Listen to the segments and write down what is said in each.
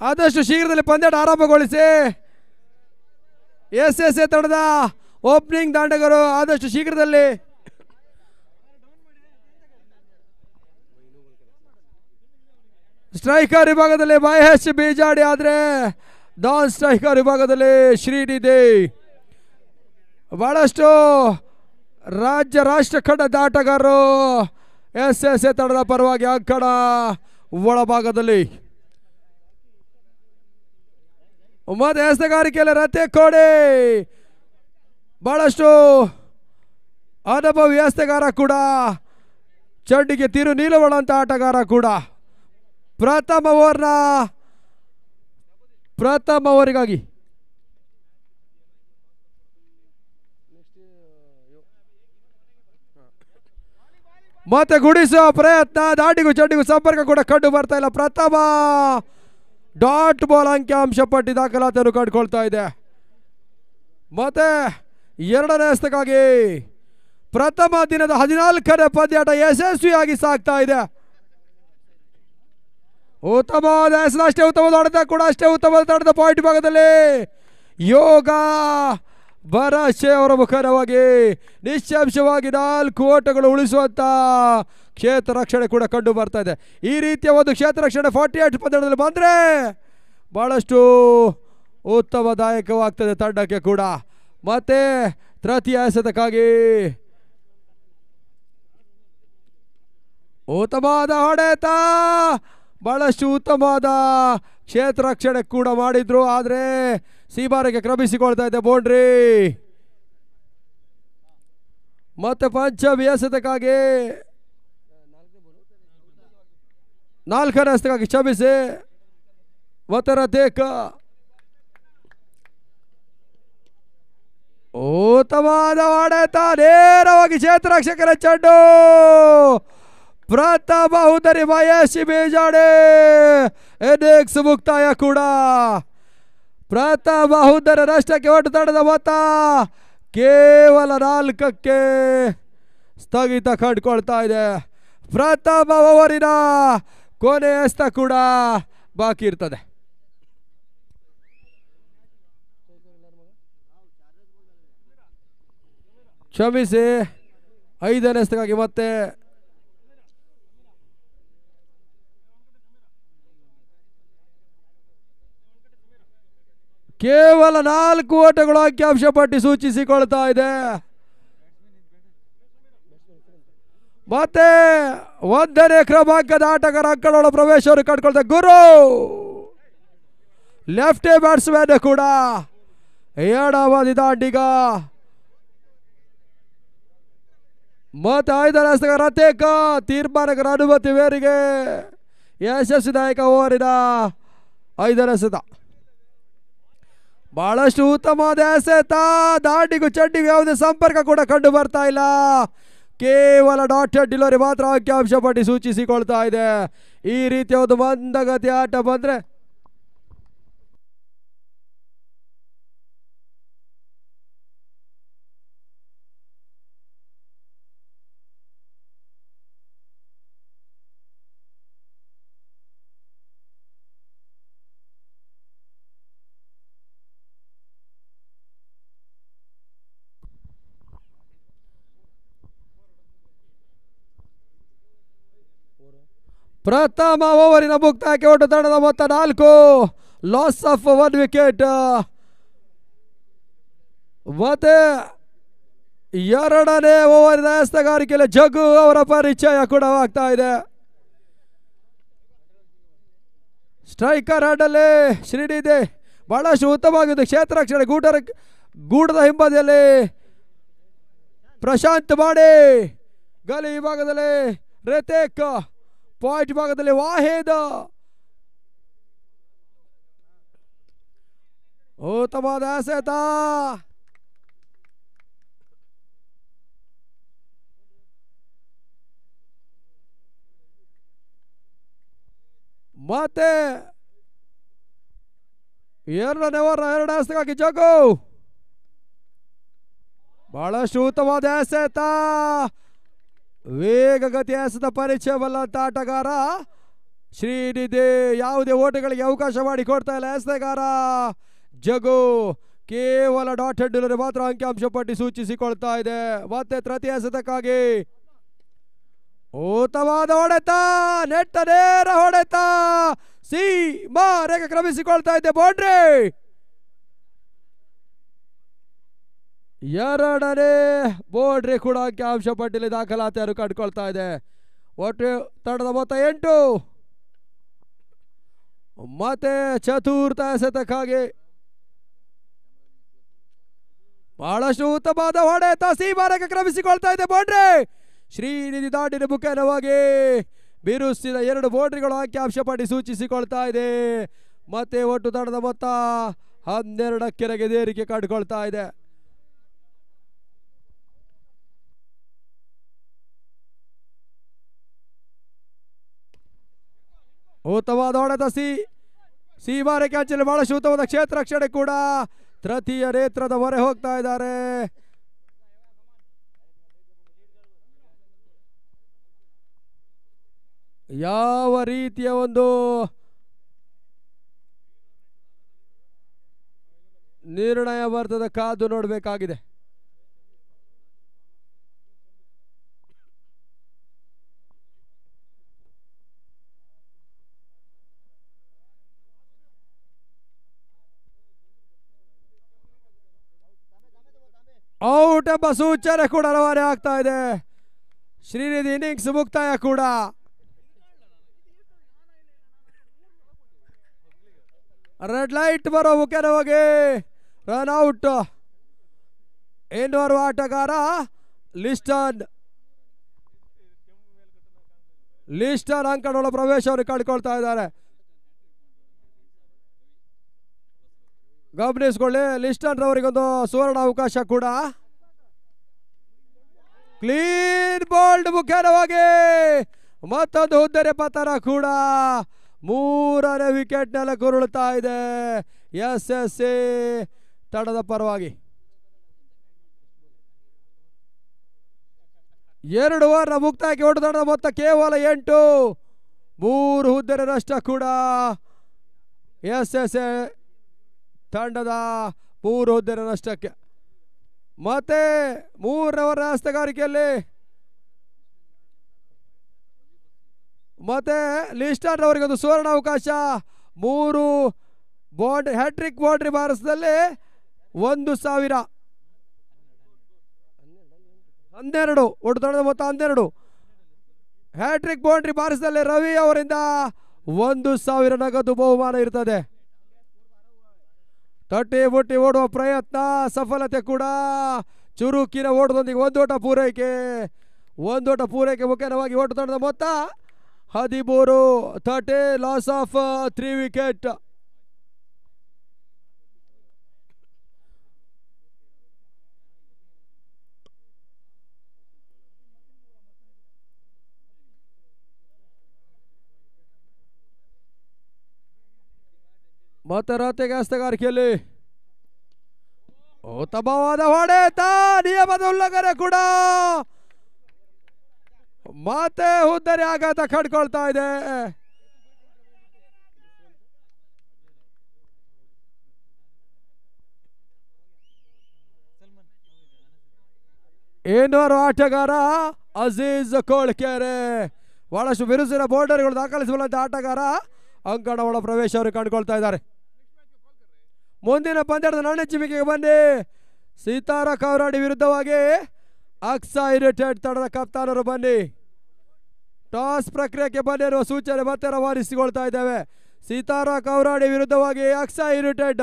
ಆದಷ್ಟು ಶೀಘ್ರದಲ್ಲಿ ಪಂದ್ಯಾಟ ಆರಂಭಗೊಳಿಸಿ. ಎಸ್ ಎಸ್ ಎ ತಂಡದ ಓಪನಿಂಗ್ ದಾಂಡಗರು ಆದಷ್ಟು ಶೀಘ್ರದಲ್ಲಿ. ಸ್ಟ್ರೈಕರ್ ವಿಭಾಗದಲ್ಲಿ ಮಹೇಶ್ ಬೀಜಾಡಿ ಆದ್ರೆ ಡಾನ್ ಸ್ಟ್ರೈಕರ್ ವಿಭಾಗದಲ್ಲಿ ಶ್ರೀನಿಧಿ. ಬಹಳಷ್ಟು ರಾಜ್ಯ ರಾಷ್ಟ್ರ ಖಂಡದ ಆಟಗಾರರು ಎಸ್ ಎಸ್ ಎ ತಂಡದ ಪರವಾಗಿ ಅಂಕಣ ಒಳಭಾಗದಲ್ಲಿ. ಮತ್ತೆ ಹೆಸಗಾರಿಕೆಯಲ್ಲಿ ರತೆ ಕೋಡಿ. ಬಹಳಷ್ಟು ಅನುಭವಿ ಎಸೆಗಾರ ಕೂಡ ಚಡ್ಡಿಗೆ ತಿರು ನೀಲುವಳಂತ ಆಟಗಾರ ಕೂಡ. ಪ್ರಥಮ ಓವರ್ನ, ಪ್ರಥಮ ಓವರಿಗಾಗಿ. ಮತ್ತೆ ಗುಡಿಸುವ ಪ್ರಯತ್ನ ದಾಟಿಗೂ ಚಡ್ಡಿಗೂ ಸಂಪರ್ಕ ಕೂಡ ಕಂಡು ಬರ್ತಾ ಇಲ್ಲ. ಪ್ರಥಮ ಡಾಟ್ ಬಾಲ್ ಅಂಕಿಅಂಶ ಪಟ್ಟಿ ದಾಖಲಾತಿಯನ್ನು ಕಂಡುಕೊಳ್ತಾ ಇದೆ. ಮತ್ತೆ ಎರಡನೇ ಹಸ್ತಕ್ಕಾಗಿ ಪ್ರಥಮ ದಿನದ ಹದಿನಾಲ್ಕನೇ ಪದ್ಯಾಟ ಯಶಸ್ವಿಯಾಗಿ ಸಾಗ್ತಾ ಇದೆ. ಉತ್ತಮವಾದ ಹೆಸರು ಅಷ್ಟೇ ಉತ್ತಮವಾದ ಆಡದ ಕೂಡ, ಅಷ್ಟೇ ಉತ್ತಮವಾದ ತಡೆದ ಪಾಯಿಂಟ್ ಭಾಗದಲ್ಲಿ ಯೋಗ ಬರಶೆ ಅವರ ಮುಖರವಾಗಿ ನಿಶ್ಚಂಶವಾಗಿ ನಾಲ್ಕು ಓಟಗಳು ಉಳಿಸುವಂತ ಕ್ಷೇತ್ರ ರಕ್ಷಣೆ ಕೂಡ ಕಂಡು ಬರ್ತಾ ಇದೆ. ಈ ರೀತಿಯ ಒಂದು ಕ್ಷೇತ್ರ ರಕ್ಷಣೆ ಫಾರ್ಟಿ ಏಟ್ ಪಂದ್ಯದಲ್ಲಿ ಬಂದರೆ ಭಾಳಷ್ಟು ಉತ್ತಮದಾಯಕವಾಗ್ತದೆ ತಂಡಕ್ಕೆ ಕೂಡ. ಮತ್ತೆ ತೃತೀಯ ಎಸೆತಕ್ಕಾಗಿ ಉತ್ತಮವಾದ ಹೊಡೆತ. ಬಹಳಷ್ಟು ಉತ್ತಮವಾದ ಕ್ಷೇತ್ರ ರಕ್ಷಣೆ ಕೂಡ ಮಾಡಿದ್ರು. ಆದರೆ ಸೀಬಾರಿಗೆ ಕ್ರಮಿಸಿಕೊಳ್ತಾ ಇದೆ ಬೌಂಡ್ರಿ. ಮತ್ತೆ ಪಂಚಮಿ ಎಸೆತಕ್ಕಾಗಿ ನಾಲ್ಕನೇ ಹಸ್ತಕ್ಕಾಗಿ ಕ್ಷಮಿಸಿ. ಒತ್ತರ ದೇಕ ಉತ್ತಮವಾದ ಹೊಡೆತ ನೇರವಾಗಿ ಕ್ಷೇತ್ರ ರಕ್ಷಕರ ಚೆಂಡು. ಪ್ರಥಮ ಉದರಿ ಮಹೇಶಿ ಬೀಜಾಡೆ. ಎನಿಕ್ಸ್ ಮುಕ್ತಾಯ ಕೂಡ. ಪ್ರಥಮ ಉದರ ನಷ್ಟಕ್ಕೆ ಒಟ್ಟು ತಡೆದ ಮೊತ್ತ ಕೇವಲ ನಾಲ್ಕಕ್ಕೆ ಸ್ಥಗಿತ ಕಂಡುಕೊಳ್ತಾ ಇದೆ. ಪ್ರಥಮ ಓವರಿನ ಕೊನೆ ಎಸ್ತ ಕೂಡ ಬಾಕಿ ಇರ್ತದೆ. ಕ್ಷಮಿಸಿ, ಐದನೇ ಎಸ್ತಕ್ಕಾಗಿ ಮತ್ತೆ ಕೇವಲ ನಾಲ್ಕು ಓಟಗಳು ಅಂಕಿಅಂಶ ಪಟ್ಟಿ ಸೂಚಿಸಿಕೊಳ್ತಾ ಇದೆ. ಮತ್ತೆ ಒಂದನೇ ಕ್ರಮಾಂಕದ ಆಟಗಾರ ಅಂಕಣಗಳ ಪ್ರವೇಶವನ್ನು ಕಂಡುಕೊಳ್ತಾ ಗುರು! ಲೆಫ್ಟ್ ಬ್ಯಾಟ್ಸ್ಮನ್ ಕೂಡ ಏಡಾವಧಿ ದಾಂಡಿಗ ಮತ್ತೆ ಐದನೇ ರತೇಕ ತೀರ್ಮಾನಕರ ಅನುಮತಿ ಮೇರೆಗೆ ಯಶಸ್ವಿ ನಾಯಕ ಓವರಿನ ಐದನೇ ಸತ ಬಹಳಷ್ಟು ಉತ್ತಮವಾದ ಎಸೆತ ದಾಂಡಿಗೂ ಚಡ್ಡಿಗೂ ಯಾವುದೇ ಸಂಪರ್ಕ ಕೂಡ ಕಂಡು ಬರ್ತಾ ಇಲ್ಲ. ಕೇವಲ ಡಾಟೆಡ್ ಡಿಲವರಿ ಮಾತ್ರ ಅಂಕಿಅಂಶ ಪಟ್ಟಿ ಸೂಚಿಸಿಕೊಳ್ತಾ ಇದೆ. ಈ ರೀತಿಯ ಒಂದು ಮಂದಗತಿ ಆಟ ಬಂದ್ರೆ ಪ್ರಥಮ ಓವರಿನ ಮುಕ್ತಾಯಕ್ಕೆ ಒಟ್ಟು ತಂಡದ ಮೊತ್ತ ನಾಲ್ಕು. ಲಾಸ್ ಆಫ್ ಒನ್ ವಿಕೆಟ್ ಮತ್ತೆ ಎರಡನೇ ಓವರಿನ ಎಸ್ತಗಾರಿಕೆಯಲ್ಲಿ ಜಗ್ಗು ಅವರ ಪರಿಚಯ ಕೂಡ ಆಗ್ತಾ ಇದೆ. ಸ್ಟ್ರೈಕರ್ ಅಡ್ಡಲ್ಲಿ ಶ್ರೀನಿಧಿ ಬಹಳಷ್ಟು ಉತ್ತಮವಾಗಿದ್ದು ಕ್ಷೇತ್ರ ರಕ್ಷಣೆ ಗೂಟರ ಗೂಡದ ಹಿಂಬದಿಯಲ್ಲಿ ಪ್ರಶಾಂತ್ ಮಾಡಿ ಗಲಿ ವಿಭಾಗದಲ್ಲಿ ರೇತೇಕ್ ಪಾಯಿಂಟ್ ಭಾಗದಲ್ಲಿ ವಾಹೇದ ಉತ್ತಮವಾದ ಎಸೆತ ಮತ್ತೆ ಎರಡನೇ ಓವರ್ ಎರಡು ಎಸೆತಕ್ಕಾಗಿ ಜಗು ಬಹಳಷ್ಟು ಉತ್ತಮವಾದ ಎಸೆತ ವೇಗಗತಿ ಪರಿಚಯವಲ್ಲ ತಾಟಗಾರ. ಶ್ರೀನಿಧಿ ಯಾವುದೇ ಓಟಗಳಿಗೆ ಅವಕಾಶ ಮಾಡಿ ಕೊಡ್ತಾ ಇಲ್ಲ ಎಸೆಗಾರ ಜಗು ಕೇವಲ ಡಾಟ್ ಹೆಡ್ ಮಾತ್ರ ಅಂಕಿಅಂಶ ಪಟ್ಟಿ ಸೂಚಿಸಿಕೊಳ್ತಾ ಇದೆ. ಮತ್ತೆ ತೃತೀಯ ಎಸೆತಕ್ಕಾಗಿ ಉತ್ತಮವಾದ ಹೊಡೆತ, ನೆಟ್ಟ ನೇರ ಹೊಡೆತ. ಸಿ ರೇಖೆ ಕ್ರಮಿಸಿಕೊಳ್ತಾ ಇದೆ ಬೌಂಡ್ರಿ. ಎರಡನೇ ಬೋರ್ಡ್ರಿ ಕೂಡ ಅಂಕಿಅಂಶ ಪಟ್ಟಿಲಿ ದಾಖಲಾತಿಯನ್ನು ಕಂಡುಕೊಳ್ತಾ ಇದೆ. ಒಟ್ಟು ತಂಡದ ಮೊತ್ತ ಎಂಟು. ಮತ್ತೆ ಚತುರ್ಥ ಎಸೆತಕ್ಕಾಗಿ ಬಹಳಷ್ಟು ಉತ್ತಮವಾದ ಹೊಡೆತ ಸೀಮಾರಕ್ಕೆ ಕ್ರಮಿಸಿಕೊಳ್ತಾ ಇದೆ ಬೋಡ್ರಿ ಶ್ರೀನಿಧಿ ದಾಟಿನ ಮುಖೇನವಾಗಿ ಬಿರುಸಿದ ಎರಡು ಬೋಡ್ರಿಗಳು ಅಂಕಿಅಂಶ ಪಟ್ಟಿ ಸೂಚಿಸಿಕೊಳ್ತಾ ಇದೆ. ಮತ್ತೆ ಒಟ್ಟು ತಂಡದ ಮೊತ್ತ ಹನ್ನೆರಡಕ್ಕೆರೆಗೆ ದೇರಿಕೆ ಕಂಡುಕೊಳ್ತಾ ಇದೆ. ಉತ್ತಮವಾದ ಹೊಡೆದ ಸಿ ಸೀಮಾರೇಖೆ ಕ್ಯಾಚಲ್ಲಿ ಬಹಳಷ್ಟು ಉತ್ತಮವಾದ ಕ್ಷೇತ್ರ ರಕ್ಷಣೆ ಕೂಡ ತೃತೀಯ ನೇತ್ರದ ಹೊರೆ ಹೋಗ್ತಾ ಇದ್ದಾರೆ. ಯಾವ ರೀತಿಯ ಒಂದು ನಿರ್ಣಯ ಬರ್ತದ ಕಾದು ನೋಡಬೇಕಾಗಿದೆ ಔಟ್ ಎಂಬ ಸೂಚನೆ ಕೂಡ ರವಾನೆ ಆಗ್ತಾ ಇದೆ. ಶ್ರೀನಿಧಿ ಇನ್ನಿಂಗ್ಸ್ ಮುಕ್ತಾಯ ಕೂಡ. ರೆಡ್ ಲೈಟ್ ಬರೋ ಮುಖ್ಯವಾಗಿ ರನ್ ಔಟ್. ಇನ್ನೋರ್ವ ಆಟಗಾರ ಲಿಸ್ಟನ್. ಲಿಸ್ಟನ್ ಅಂಕಣಗಳ ಪ್ರವೇಶವನ್ನು ಕಂಡುಕೊಳ್ತಾ ಇದ್ದಾರೆ. ಗಮನಿಸ್ಕೊಳ್ಳಿ ಲಿಸ್ಟನ್ ರವರಿಗೊಂದು ಸುವರ್ಣ ಅವಕಾಶ ಕೂಡ. ಕ್ಲೀನ್ ಬೋಲ್ಡ್ ಮುಖೇನವಾಗಿ ಮತ್ತೊಂದು ಹುದ್ದೆರೆ ಪತನ ಕೂಡ. ಮೂರನೇ ವಿಕೆಟ್ ನೆಲ ಕುರುಳುತ್ತಾ ಇದೆ. ಎಸ್ ಎಸ್ ಸಿ ತಡದ ಪರವಾಗಿ. ಎರಡು ಓವರ್ನ ಮುಕ್ತಾಯಕ್ಕೆ ಒಟ್ಟು ತಡದ ಮೊತ್ತ ಕೇವಲ ಎಂಟು. ಮೂರು ಹುದ್ದೆರ ನಷ್ಟ ಕೂಡ. ಎಸ್ ಎಸ್ ಎ ತಂಡದ ಮೂರು ಹುದ್ದೆರ ನಷ್ಟಕ್ಕೆ. ಮತ್ತೆ ಮೂರವರ ರಸ್ತೆಗಾರಿಕೆಯಲ್ಲಿ ಮತ್ತೆ ಲಿಸ್ಟರ್ ಅವರಿಗೆ ಒಂದು ಸುವರ್ಣ ಅವಕಾಶ. ಮೂರು ಬೌಂಡ್ರಿ ಹ್ಯಾಟ್ರಿಕ್ ಬೌಂಡ್ರಿ ಭಾರತದಲ್ಲಿ ಒಂದು ಸಾವಿರ. ಹನ್ನೆರಡು, ಒಟ್ಟು ತಂಡದ ಮೊತ್ತ ಹನ್ನೆರಡು. ಹ್ಯಾಟ್ರಿಕ್ ಬೌಂಡ್ರಿ ಬಾರಿಸದಲ್ಲಿ ರವಿ ಅವರಿಂದ ಒಂದು ಸಾವಿರ ನಗದು ಬಹುಮಾನ ಇರ್ತದೆ. ತಟ್ಟಿ ಬುಟ್ಟಿ ಓಡುವ ಪ್ರಯತ್ನ, ಸಫಲತೆ ಕೂಡ. ಚುರುಕಿನ ಓಟದೊಂದಿಗೆ ಒಂದೋಟ ಪೂರೈಕೆ. ಒಂದೋಟ ಪೂರೈಕೆ ಮುಖ್ಯವಾಗಿ ಓಟ ತಂಡದ ಮೊತ್ತ ಹದಿಮೂರು. Thirty loss of three wicket ಮತ್ತೆ ಗಾಸ್ತಗಾರಿಕೆಯಲ್ಲಿ ಉತ್ತಮವಾದ ಹೊಡೆತ ನಿಯಮದ ಉಲ್ಲಂಘನೆ ಕೂಡ. ಮತ್ತೆ ಹುದ್ದರಿ ಆಘಾತ ಕಡ್ಕೊಳ್ತಾ ಇದೆ. ಇನ್ನೋರು ಆಟಗಾರ ಅಜೀಜ್ ಕೋಳ್ಕೆರೆ. ಬಹಳಷ್ಟು ಬಿರುಸಿನ ಬೌಂಡರಿಗಳು ದಾಖಲಿಸುವಂತ ಆಟಗಾರ ಅಂಕಣ ಒಳ ಅವರು ಕಂಡುಕೊಳ್ತಾ ಇದ್ದಾರೆ. ಮುಂದಿನ ಪಂದ್ಯದ ನಾಣ್ಯ ಚಿಮಿಕೆಗೆ ಬನ್ನಿ. ಸೀತಾರ ಕೌರಾಡಿ ವಿರುದ್ಧವಾಗಿ ಅಕ್ಸಾ ಯುನೈಟೆಡ್ ತಂಡದ ಕಪ್ತಾನರು ಬನ್ನಿ. ಟಾಸ್ ಪ್ರಕ್ರಿಯೆಗೆ ಬಂದಿರುವ ಸೂಚನೆ ಮತ್ತೆ ರವಾನಿಸಿಕೊಳ್ತಾ ಇದ್ದೇವೆ. ಸೀತಾರ ಕೌರಾಡಿ ವಿರುದ್ಧವಾಗಿ ಅಕ್ಸಾ ಯುನೈಟೆಡ್.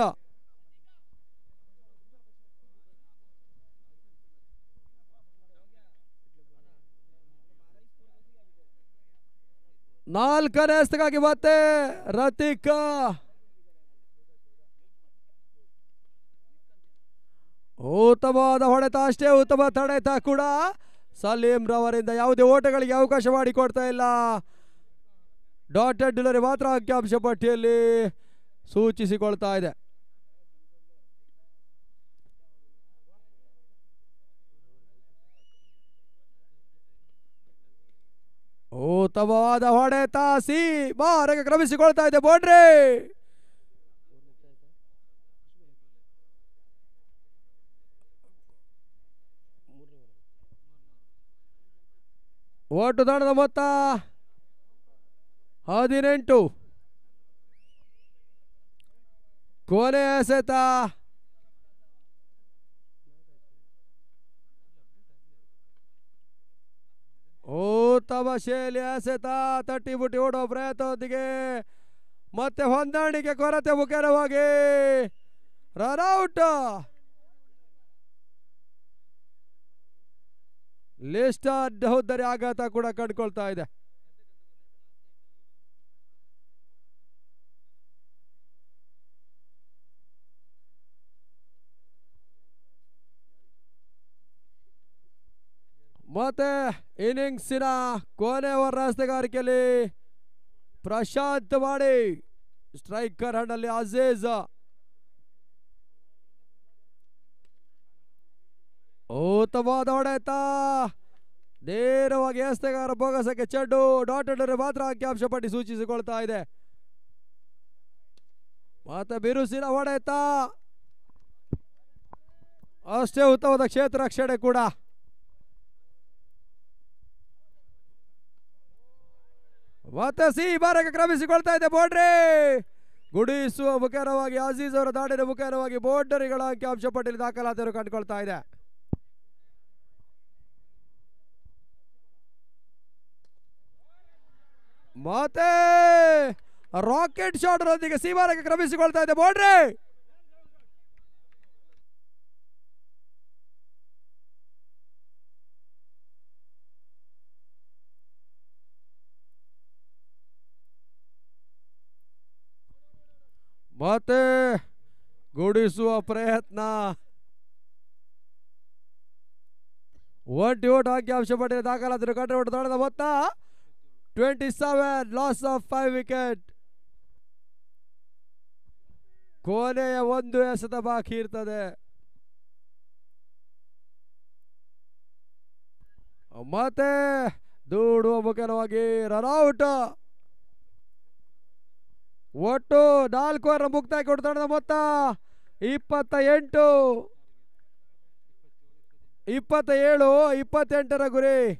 ನಾಲ್ಕನೇ ಹಸ್ತಕ್ಕಾಗಿ ಮತ್ತೆ ರತಿಕ ಉತ್ತಮವಾದ ಹೊಡೆತ ಅಷ್ಟೇ, ಉತ್ತಮ ತಡೆತ ಕೂಡ ಸಲೀಂ ರವರಿಂದ ಯಾವುದೇ ಓಟಗಳಿಗೆ ಅವಕಾಶ ಮಾಡಿಕೊಡ್ತಾ ಇಲ್ಲ. ಡಾಟೆಡ್ ಡಿಲರಿ ಮಾತ್ರ ಅಂಕಿಅಂಶ ಪಟ್ಟಿಯಲ್ಲಿ ಸೂಚಿಸಿಕೊಳ್ತಾ ಇದೆ. ಉತ್ತಮವಾದ ಹೊಡೆತ ಸಿ ಬಾರಗೆ ಕ್ರಮಿಸಿಕೊಳ್ತಾ ಇದೆ ಬೋಡ್ರಿ. ಒಟ್ಟು ದಾಣದ ಮೊತ್ತ ಹದಿನೆಂಟು. ಕೊನೆ ಎಸೆತ ಉತ್ತಮ ಶೈಲಿ ಎಸೆತ ತಟ್ಟಿ ಬುಟ್ಟಿ ಓಡೋ ಪ್ರಯತ್ನದೊಂದಿಗೆ. ಮತ್ತೆ ಹೊಂದಾಣಿಕೆ ಕೊರತೆ ಮುಖೇನವಾಗಿ ರನೌಟ್. ಲಿಸ್ಟ್ ಹುದ್ದರಿ ಆಘಾತ ಕೂಡ ಕಂಡುಕೊಳ್ತಾ ಇದೆ. ಮತ್ತೆ ಇನ್ನಿಂಗ್ಸಿನ ಕೊನೆ ಓವರ್ ರಸ್ತೆಗಾರಿಕೆಯಲ್ಲಿ ಪ್ರಶಾಂತ್ ಮಾಡಿ ಸ್ಟ್ರೈಕರ್ ಹಣ್ಣಲ್ಲಿ ಅಜೇಜ್. ಉತ್ತಮವಾದ ಹೊಡೆತ. ನೇರವಾಗಿ ಎಸ್ತೆಗಾರ ಬೋಗಸಕ್ಕೆ ಚೆಂಡು. ಡಾಟೆಡ್ ಮಾತ್ರ ಅಂಕಿಅಂಶ ಪಟ್ಟಿ ಸೂಚಿಸಿಕೊಳ್ತಾ ಇದೆ. ಮತ್ತೆ ಬಿರುಸಿನ ಹೊಡೆತ. ಅಷ್ಟೇ ಉತ್ತಮವಾದ ಕ್ಷೇತ್ರ ರಕ್ಷಣೆ ಕೂಡ. ಬಾರಕ ಬಾರಕ್ಕೆ ಕ್ರಮಿಸಿಕೊಳ್ತಾ ಇದೆ ಬೋಡ್ರಿ! ಗುಡಿಸುವ ಮುಖೇನವಾಗಿ ಅಜೀಜ್ ಅವರ ದಾಡಿನ ಮುಖೇನವಾಗಿ ಬೋರ್ಡರಿಗಳ ಅಂಕಿಅಂಶ ಪಟ್ಟಿಯಲ್ಲಿ ದಾಖಲಾತಿಯನ್ನು ಕಂಡುಕೊಳ್ತಾ ಇದೆ. ಮತ್ತೆ, ರಾಕೆಟ್ ಶಾಟ್ ರೊಂದಿಗೆ ಸೀಮಾರಕ್ಕೆ ಕ್ರಮಿಸಿಕೊಳ್ತಾ ಇದೆ ಬೋಡ್ರಿ! ಮತ್ತೆ ಗುಡಿಸುವ ಪ್ರಯತ್ನ. ಒಂಟಿ ಓಟ್ ಅಂಕಿಅಂಶ ಪಟ್ಟಿಯಲ್ಲಿ ದಾಖಲಾತಿಯನ್ನು ಕಂಡು ಓಟ್ ದೊಡ್ಡದ ಮೊತ್ತ twenty seven loss of five wicket ಕೊನೆಯ ಒಂದು ಎಸೆತ ಬಾಕಿ ಇರ್ತದೆ. ಮತ್ತೆ ದೂಡುವ ಮುಖೇನವಾಗಿ ರನೌಟ್ ಒಟ್ಟು ನಾಲ್ಕು ರನ್ ಮುಕ್ತಾಯ ಕೊಡ್ತಾಣದ ಮೊತ್ತ ಇಪ್ಪತ್ತ ಎಂಟು ಇಪ್ಪತ್ತ ಏಳು ಇಪ್ಪತ್ತೆಂಟರ ಗುರಿ.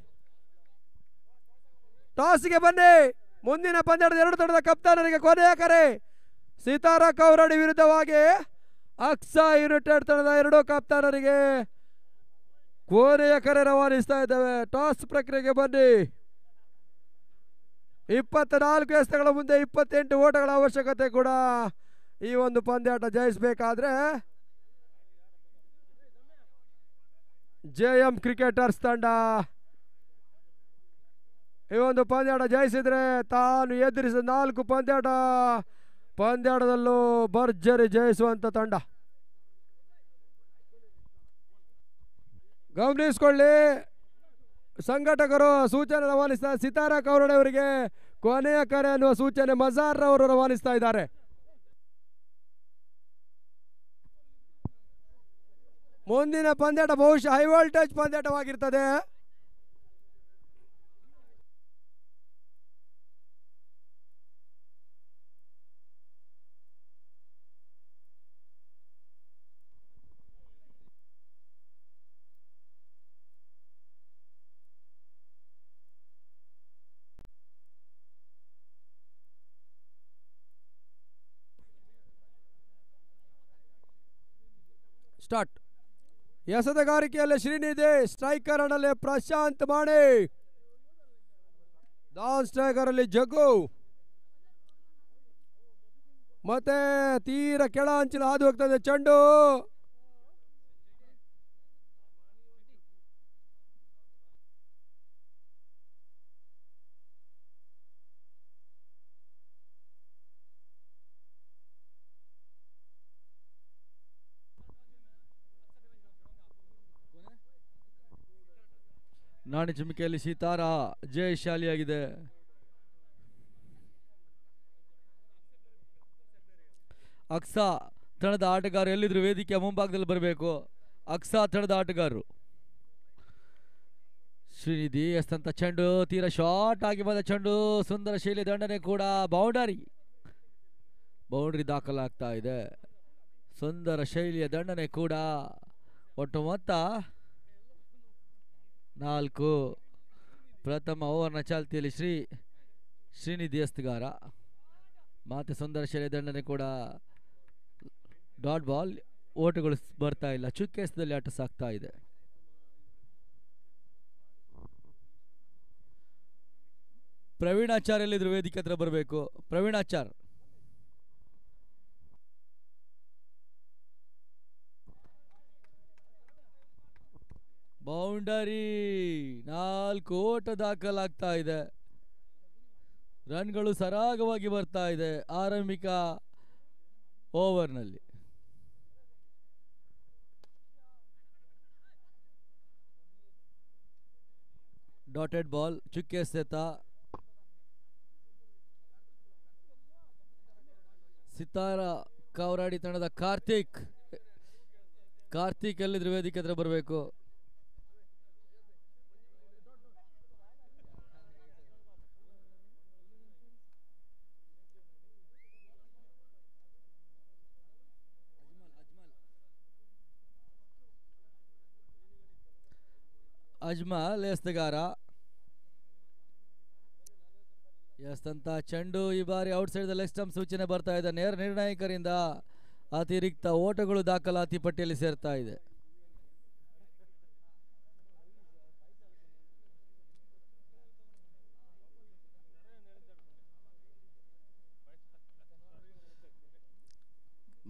ಟಾಸ್ಗೆ ಬನ್ನಿ. ಮುಂದಿನ ಪಂದ್ಯದ ಎರಡು ತಂಡದ ಕಪ್ತಾನರಿಗೆ ಕೊನೆಯ ಕರೆ. ಸೀತಾರ ಕೌರಡಿ ವಿರುದ್ಧವಾಗಿ ಅಕ್ಸಾ ಯುನೈಟೆಡ್ ತಂಡದ ಎರಡು ಕಪ್ತಾನರಿಗೆ ಕೋರೆಯ ಕರೆ ರವಾನಿಸ್ತಾ ಇದ್ದೇವೆ. ಟಾಸ್ ಪ್ರಕ್ರಿಯೆಗೆ ಬನ್ನಿ. ಇಪ್ಪತ್ತ ನಾಲ್ಕು ಎಸೆತಗಳ ಮುಂದೆ ಇಪ್ಪತ್ತೆಂಟು ಓಟಗಳ ಅವಶ್ಯಕತೆ ಕೂಡ ಈ ಒಂದು ಪಂದ್ಯಾಟ ಜಯಿಸಬೇಕಾದ್ರೆ ಜೆ ಎಂ ಕ್ರಿಕೆಟರ್ಸ್ ತಂಡ ಈ ಒಂದು ಪಂದ್ಯಾಟ ಜಯಿಸಿದ್ರೆ ತಾನು ಎದುರಿಸಿದ ನಾಲ್ಕು ಪಂದ್ಯಾಟ ಪಂದ್ಯಾಟದಲ್ಲೂ ಭರ್ಜರಿ ಜಯಿಸುವಂತ ತಂಡ. ಗಮನಿಸ್ಕೊಳ್ಳಿ. ಸಂಘಟಕರು ಸೂಚನೆ ರವಾನಿಸ್ತಾ ಸಿತಾರ ಕೌರಡೆ ಅವರಿಗೆ ಕೊನೆಯ ಕರೆ ಅನ್ನುವ ಸೂಚನೆ ಮಜಾರ್ ಅವರು ರವಾನಿಸ್ತಾ ಇದ್ದಾರೆ. ಮುಂದಿನ ಪಂದ್ಯಾಟ ಬಹುಶಃ ಹೈ ವೋಲ್ಟೇಜ್ ಪಂದ್ಯಾಟವಾಗಿರ್ತದೆ. ಸ್ಟಾರ್ಟ್. ಎಸೆತಗಾರಿಕೆಯಲ್ಲಿ ಶ್ರೀನಿಧಿ, ಸ್ಟ್ರೈಕರ್ ಅಲ್ಲಿ ಪ್ರಶಾಂತ್ ಮಾಣಿ. ಡಾನ್ ಸ್ಟ್ರೈಕರ್ ಅಲ್ಲಿ ಜಗ್ಗು. ಮತ್ತೆ ತೀರ ಕೆಳ ಅಂಚಿನ ಹಾದು ಹೋಗ್ತದೆ ಚೆಂಡು. ನಾಣಿ ಚುಮಿಕೆಯಲ್ಲಿ ಸೀತಾರ ಜಯಶಾಲಿಯಾಗಿದೆ ಅಕ್ಸಾ ತಣದ ಆಟಗಾರ ಎಲ್ಲಿದ್ರು ವೇದಿಕೆಯ ಮುಂಭಾಗದಲ್ಲಿ ಬರಬೇಕು. ಅಕ್ಸಾ ತಣದ ಆಟಗಾರರು. ಶ್ರೀನಿಧಿ ಎಸ್ತಂತ ಚೆಂಡು, ತೀರಾ ಶಾರ್ಟ್ ಆಗಿ ಬಂದ ಚೆಂಡು, ಸುಂದರ ಶೈಲಿ ದಂಡನೆ ಕೂಡ ಬೌಂಡರಿ. ಬೌಂಡ್ರಿ ದಾಖಲಾಗ್ತಾ ಇದೆ. ಸುಂದರ ಶೈಲಿಯ ದಂಡನೆ ಕೂಡ. ಒಟ್ಟು ಮೊತ್ತ ನಾಲ್ಕು. ಪ್ರಥಮ ಓವರ್ನ ಚಾಲ್ತಿಯಲ್ಲಿ ಶ್ರೀ, ಶ್ರೀನಿಧಿ ಎಸ್ತಗಾರ ಮಾತೆ ಸುಂದರ ಶೈಲಿ ದಂಡನೆ ಕೂಡ ಡಾಟ್ ಬಾಲ್ ಓಟುಗಳು ಬರ್ತಾ ಇಲ್ಲ. ಚುಕ್ಕೆಸದಲ್ಲಿ ಆಟ ಸಾಕ್ತಾ ಇದೆ. ಎಲ್ಲಿದ್ರು ವೇದಿಕೆ ಹತ್ರ ಬರಬೇಕು. ಪ್ರವೀಣ್ ಬೌಂಡರಿ ನಾಲ್ಕು ಓಟ ದಾಖಲಾಗ್ತಾ ಇದೆ. ರನ್ಗಳು ಸರಾಗವಾಗಿ ಬರ್ತಾ ಇದೆ ಆರಂಭಿಕ ಓವರ್ನಲ್ಲಿ. ಡಾಟೆಡ್ ಬಾಲ್ ಚುಕ್ಕೆ ಸೆತ ಸಿತಾರ ಕಾವರಾಡಿ ತಂಡದ ಕಾರ್ತಿಕ್. ಕಾರ್ತಿಕ್ ಎಲ್ಲಿದ್ರು ವೇದಿಕೆ ಹತ್ರ ಬರಬೇಕು? ಅಜ್ಮಲ್ ಎಸ್ತಗಾರ ಎಸ್ತಂತ ಚೆಂಡು ಈ ಬಾರಿ ಔಟ್ಸೈಡ್ ಲೆಗ್ ಸ್ಟಂಪ್ ಸೂಚನೆ ಬರ್ತಾ ಇದೆ. ನೇರ ನಿರ್ಣಾಯಕರಿಂದ ಅತಿರಿಕ್ತ ಓಟಗಳು ದಾಖಲಾತಿ ಪಟ್ಟಿಯಲ್ಲಿ ಸೇರ್ತಾ ಇದೆ.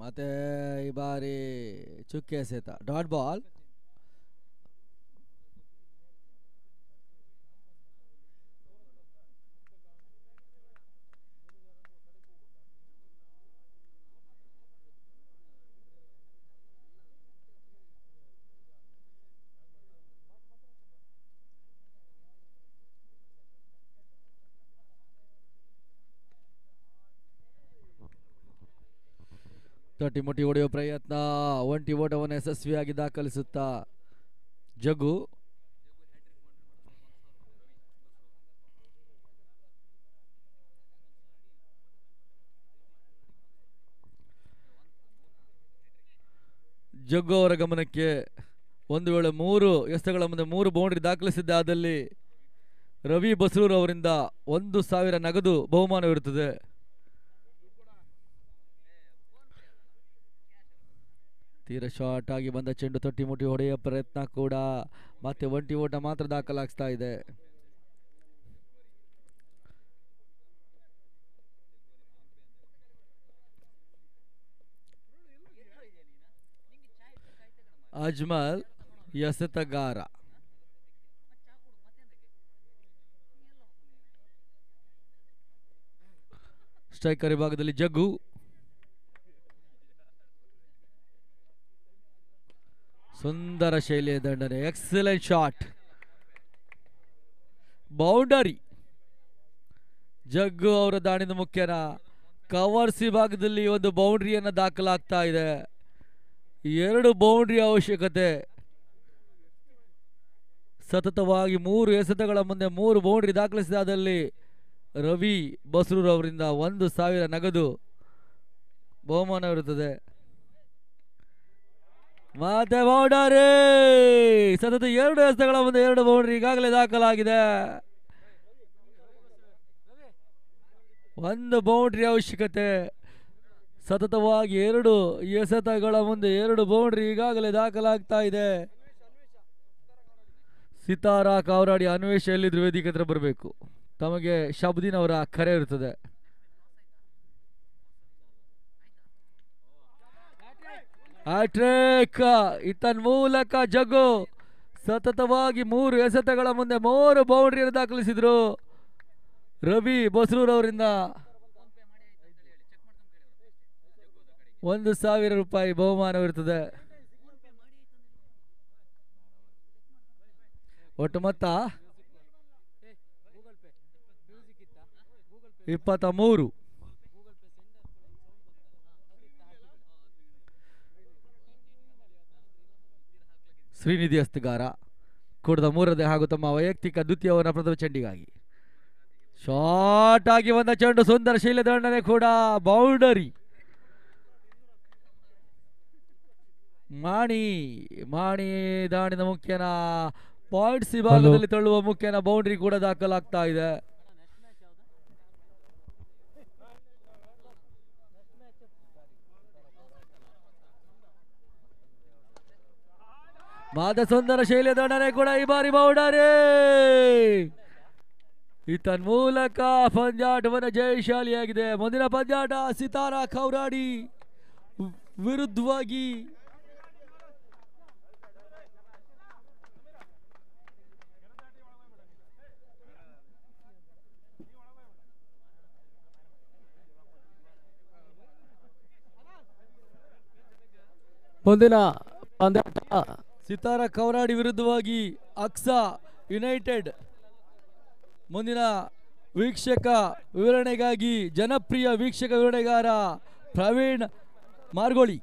ಮತ್ತೆ ಈ ಬಾರಿ ಚುಕ್ಕೆ ಎಸೆತ ಡಾಟ್ ಬಾಲ್. ಮುಟ್ಟಿ ಹೊಡೆಯುವ ಪ್ರಯತ್ನ. ಒಂಟಿ ಓಟವನ್ನು ಯಶಸ್ವಿಯಾಗಿ ದಾಖಲಿಸುತ್ತಾ ಜಗ್ಗು. ಜಗ್ಗು ಅವರ ಗಮನಕ್ಕೆ ಒಂದು ವೇಳೆ ಮೂರು ಎಸೆಗಳ ಮುಂದೆ ಮೂರು ಬೌಂಡ್ರಿ ದಾಖಲಿಸಿದ್ದಾದಲ್ಲಿ ರವಿ ಬಸರೂರು ಅವರಿಂದ ಒಂದು ಸಾವಿರ ನಗದು ಬಹುಮಾನವಿರುತ್ತದೆ. ತೀರ ಶಾರ್ಟ್ ಆಗಿ ಬಂದ ಚೆಂಡು ತೊಟ್ಟಿ ಮುಟ್ಟಿ ಹೊಡೆಯುವ ಪ್ರಯತ್ನ ಕೂಡ ಮತ್ತೆ ಒಂಟಿ ಓಟ ಮಾತ್ರ ದಾಖಲಾಗಿಸ್ತಾ ಇದೆ. ಅಜ್ಮಲ್ ಎಸೆತಗಾರ. ಸ್ಟ್ರೈಕರ್ ವಿಭಾಗದಲ್ಲಿ ಜಗ್ಗು. ಸುಂದರ ಶೈಲಿಯ ದಂಡನೆ ಎಕ್ಸಲೆಂಟ್ ಶಾಟ್ ಬೌಂಡರಿ. ಜಗ್ಗು ಅವರ ದಾಣಿದ ಮುಖ್ಯನ. ಕವರ್ಸ್ ವಿಭಾಗದಲ್ಲಿ ಒಂದು ಬೌಂಡ್ರಿಯನ್ನು ದಾಖಲಾಗ್ತಾ ಇದೆ. ಎರಡು ಬೌಂಡ್ರಿ ಅವಶ್ಯಕತೆ. ಸತತವಾಗಿ ಮೂರು ಎಸೆತಗಳ ಮುಂದೆ ಮೂರು ಬೌಂಡ್ರಿ ದಾಖಲಿಸಿದಾದಲ್ಲಿ ರವಿ ಬಸ್ರೂರವರಿಂದ ಒಂದು ಸಾವಿರ ನಗದು ಬಹುಮಾನವಿರುತ್ತದೆ ಮತ್ತೆ ಬೌಂಡರಿ. ಸತತ ಎರಡು ಎಸೆತಗಳ ಮುಂದೆ ಎರಡು ಬೌಂಡ್ರಿ ಈಗಾಗಲೇ ದಾಖಲಾಗಿದೆ. ಒಂದು ಬೌಂಡ್ರಿ ಅವಶ್ಯಕತೆ. ಸತತವಾಗಿ ಎರಡು ಎಸೆತಗಳ ಮುಂದೆ ಎರಡು ಬೌಂಡ್ರಿ ಈಗಾಗಲೇ ದಾಖಲಾಗ್ತಾ ಇದೆ. ಸಿತಾರಾ ಕಾವರಾಡಿ ಅನ್ವೇಷ ಎಲ್ಲಿದ್ರು ವೇದಿಕೆ ಹತ್ರ ಬರಬೇಕು. ತಮಗೆ ಶಬ್ದಿನವರ ಕರೆ ಇರುತ್ತದೆ ಹ್ಯಾಟ್ರಿಕ್ ಇತನ್ ಮೂಲಕ ಜಗ್ಗು ಸತತವಾಗಿ ಮೂರು ಎಸೆತಗಳ ಮುಂದೆ ಮೂರು ಬೌಂಡ್ರಿಯನ್ನು ದಾಖಲಿಸಿದ್ರು. ರವಿ ಬಸ್ರೂರ್ ಅವರಿಂದ ಒಂದು ಸಾವಿರ ರೂಪಾಯಿ ಬಹುಮಾನವಿರುತ್ತದೆ ಒಟ್ಟು ಮೊತ್ತ ಇಪ್ಪತ್ತ ಮೂರು. ಶ್ರೀನಿಧಿ ಹಸ್ತಗಾರ ಕೂಡದ ಮೂರದೆ ಹಾಗೂ ತಮ್ಮ ವೈಯಕ್ತಿಕ ದ್ವಿತೀಯವನ್ನು ಪ್ರಥಮ ಚೆಂಡಿಗಾಗಿ. ಶಾರ್ಟ್ ಆಗಿ ಬಂದ ಚೆಂಡು ಸುಂದರ ಶೈಲದಂಡನೆ ಕೂಡ ಬೌಂಡರಿ. ಮಾಣಿ ಮಾಣಿ ದಾಣಿನ ಮುಖ್ಯನ ಪಾಯಿಂಟ್ಸ್ ವಿಭಾಗದಲ್ಲಿ ತಳ್ಳುವ ಮುಖ್ಯನ ಬೌಂಡ್ರಿ ಕೂಡ ದಾಖಲಾಗ್ತಾ ಇದೆ. ಮಾದ ಸುಂದರ ಶೈಲಿಯ ದಂಡನೆ ಕೂಡ ಈ ಬಾರಿ ಬೌಡರಿ. ಇತನ್ ಮೂಲಕ ಪಂದ್ಯಾಟವನ್ನು ಜಯಶಾಲಿಯಾಗಿದೆ. ಮುಂದಿನ ಪಂದ್ಯಾಟ ಸಿತಾರಾ ಕೌರಾಡಿ. ವಿರುದ್ಧವಾಗಿ ಮುಂದಿನ ಪಂದ್ಯಾಟ ಸಿತಾರ ಕವರಾಡಿ ವಿರುದ್ಧವಾಗಿ ಅಕ್ಸಾ ಯುನೈಟೆಡ್. ಮುಂದಿನ ವೀಕ್ಷಕ ವಿವರಣೆಗಾಗಿ ಜನಪ್ರಿಯ ವೀಕ್ಷಕ ವಿವರಣೆಗಾರ ಪ್ರವೀಣ್ ಮಾರ್ಗೋಳಿ.